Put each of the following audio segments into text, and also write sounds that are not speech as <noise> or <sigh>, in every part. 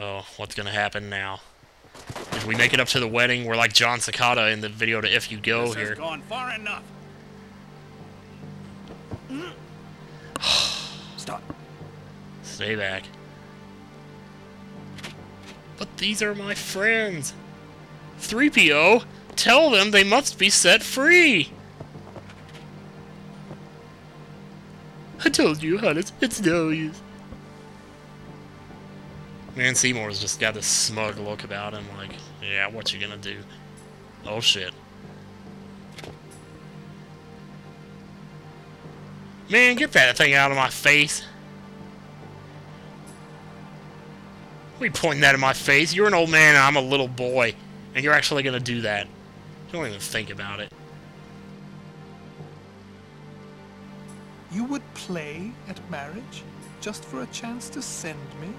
Oh, what's gonna happen now? If we make it up to the wedding, we're like Jon Secada in the video to If You Go this here. has gone far enough. <sighs> Stop. Stay back. But these are my friends. 3PO, tell them they must be set free. I told you, Hannes, it's no use. Man, Seymour's just got this smug look about him, like, yeah, what you gonna do? Oh shit. Man, get that thing out of my face. What are you pointing that in my face? You're an old man and I'm a little boy. And you're actually gonna do that. Don't even think about it. You would play at marriage just for a chance to send me?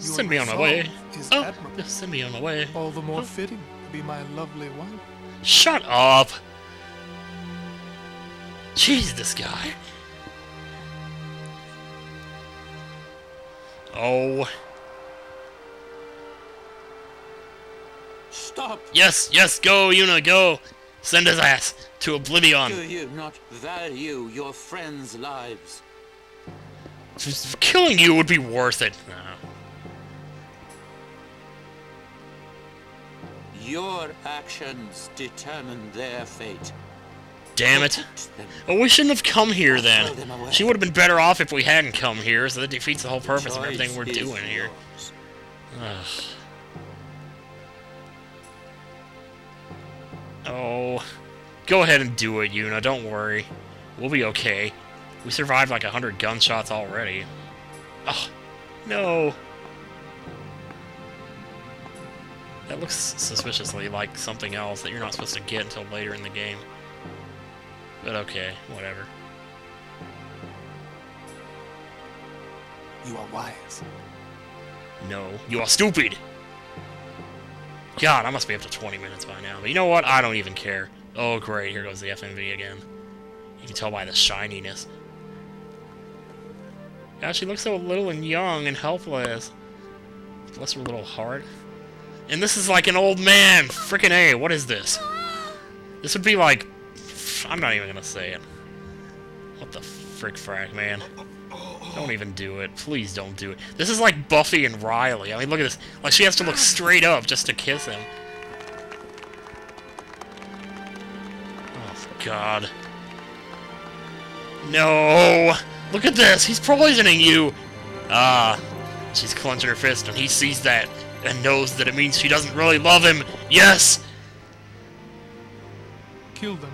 Your Send me on my way. resolve Is Oh, admirable. just send me on my way. All the more Oh. fitting to be my lovely wife. Shut up! Jeez, this guy. Oh. Stop! Yes, yes, go, Yuna, go! Send his ass to oblivion. Do you not value your friends' lives? Just killing you would be worth it. No. Your actions determine their fate. Damn it. Oh, we shouldn't have come here then. She would have been better off if we hadn't come here, so that defeats the whole purpose of everything we're doing here. Ugh. Oh. Go ahead and do it, Yuna, don't worry. We'll be okay. We survived like a hundred gunshots already. Oh, no. That looks suspiciously like something else that you're not supposed to get until later in the game. But okay, whatever. You are wise. No, you are stupid! God, I must be up to 20 minutes by now. But you know what? I don't even care. Oh, great. Here goes the FMV again. You can tell by the shininess. God, she looks so little and young and helpless. Bless her little heart. And this is like an old man! Frickin' A, what is this? This would be like... I'm not even gonna say it. What the frick frack, man? Don't even do it. Please don't do it. This is like Buffy and Riley. I mean, look at this. Like, she has to look straight up just to kiss him. Oh, God. No! Look at this! He's poisoning you! Ah. She's clenching her fist, and he sees that and knows that it means she doesn't really love him. Yes! Kill them.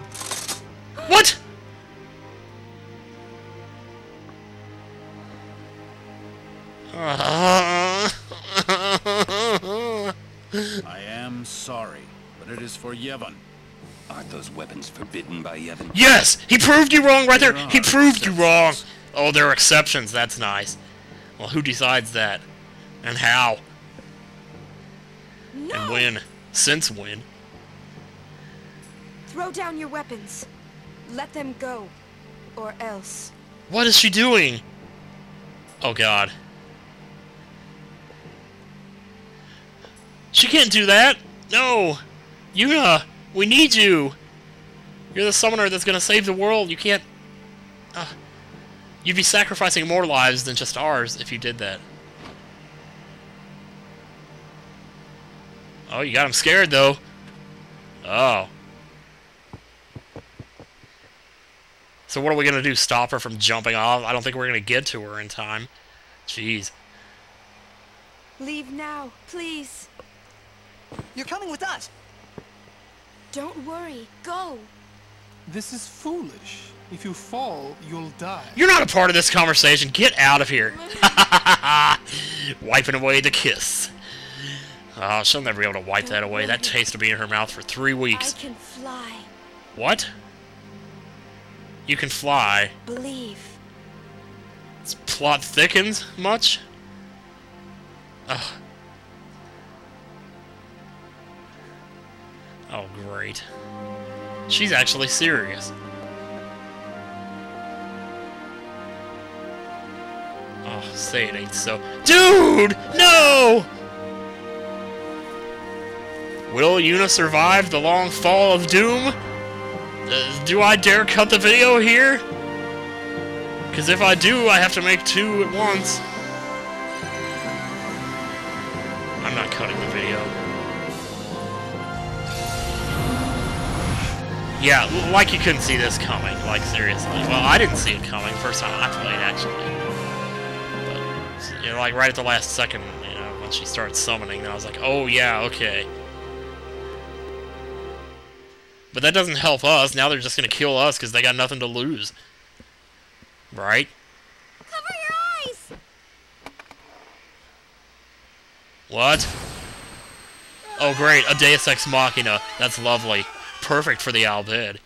What? I am sorry, but it is for Yevon. Aren't those weapons forbidden by Yevon? Yes! He proved you wrong right there! There He are proved you wrong! Oh, there are exceptions. That's nice. Well, who decides that? And how? No! And when? Since when? Throw down your weapons. Let them go. Or else. What is she doing? Oh, God. She can't do that! No! Yuna! We need you! You're the summoner that's gonna save the world. You can't... Uh, you'd be sacrificing more lives than just ours if you did that. Oh, you got him scared, though. Oh. So what are we gonna do? Stop her from jumping off? I don't think we're gonna get to her in time. Jeez. Leave now, please. You're coming with us. Don't worry. Go. This is foolish. If you fall, you'll die. You're not a part of this conversation. Get out of here. <laughs> Wiping away the kiss. Oh, she'll never be able to wipe that away. That taste will be in her mouth for three weeks. I weeks. can fly. What? You can fly. Believe. This plot thickens much? Ugh. Oh, great. She's actually serious. Oh, say it ain't so. Dude! No! Will Yuna survive the long fall of doom? Uh, do I dare cut the video here? Because if I do, I have to make two at once. I'm not cutting the video. Yeah, like you couldn't see this coming, like seriously. Well, I didn't see it coming first time I played, actually. But, you know, like right at the last second, you know, when she started summoning, then I was like, oh yeah, okay. But that doesn't help us. Now they're just gonna kill us because they got nothing to lose. Right? Cover your eyes! What? Oh great, a Deus Ex Machina. That's lovely. Perfect for the Al Bhed.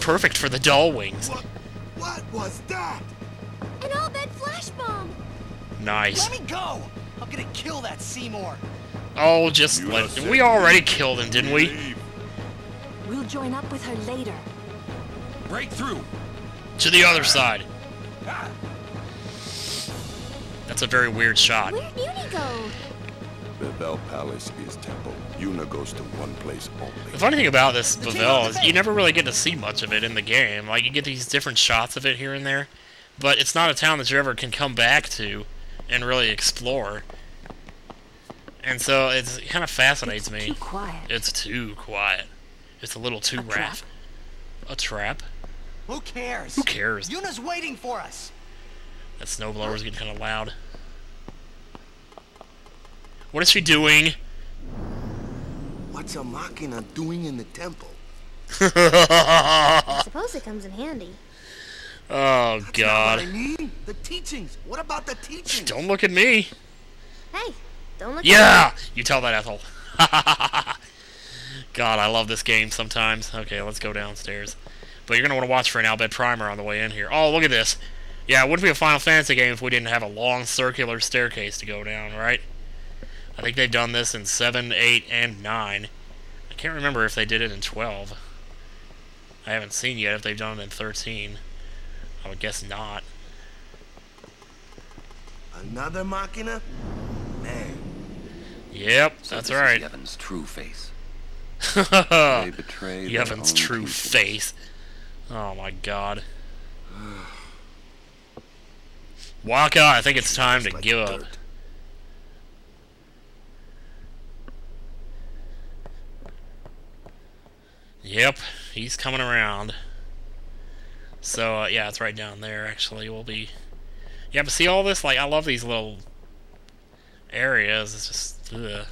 Perfect for the Dull Wings. What was that? An Al Bhed flash bomb! Nice. Let me go! I'm gonna kill that Seymour. Oh, just let... We already killed him, didn't we? We'll join up with her later. Break through! To the other side. That's a very weird shot. Where'd Uni go? Bevelle Palace is temple. Yuna goes to one place only. The funny thing about this Bevelle is you never really get to see much of it in the game. Like, you get these different shots of it here and there, but it's not a town that you ever can come back to and really explore. And so it kind of fascinates It's me. too quiet. It's too quiet. It's a little too A trap? rough. A trap? Who cares? Who cares? Yuna's waiting for us. That snowblower's getting kind of loud. What is she doing? What's a Machina doing in the temple? <laughs> I suppose it comes in handy. Oh, Not God. what I mean. The teachings. What about the teachings? Don't look at me. Hey, don't look Yeah! You tell that, Ethel. <laughs> God, I love this game sometimes. Okay, let's go downstairs. But you're going to want to watch for an Al Bhed Primer on the way in here. Oh, look at this. Yeah, it wouldn't be a Final Fantasy game if we didn't have a long circular staircase to go down, right? I think they've done this in 7, 8, and 9. I can't remember if they did it in 12. I haven't seen yet if they've done it in 13. I would guess not. Another Machina? Man, Yep, So that's this right. Yevon's true face. <laughs> they betray their Yevon's true teachings. face. Oh my god. <sighs> Wakka, I think it's time to like give up. Yep, he's coming around. So, uh, yeah, it's right down there, actually. We'll be... Yeah, but see all this? Like, I love these little areas. It's just... Ugh.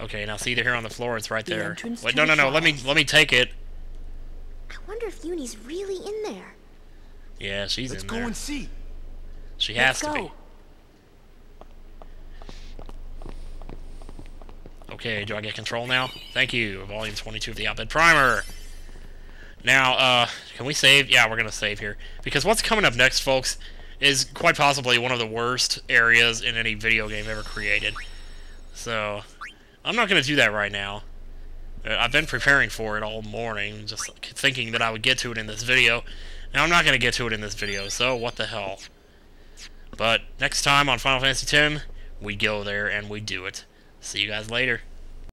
Okay, now see, they're here on the floor. It's right The there. Wait, no, no, no. Let me, let me take it. I wonder if Uni's really in there. Yeah, she's Let's in go and see. She has Let's to go. be. Okay, do I get control now? Thank you. Volume 22 of the Al Bhed Primer. Now, uh, can we save? Yeah, we're gonna save here. Because what's coming up next, folks, is quite possibly one of the worst areas in any video game ever created. So, I'm not gonna do that right now. Uh, I've been preparing for it all morning, just thinking that I would get to it in this video. Now, I'm not gonna get to it in this video, so what the hell. But next time on Final Fantasy X, we go there and we do it. See you guys later.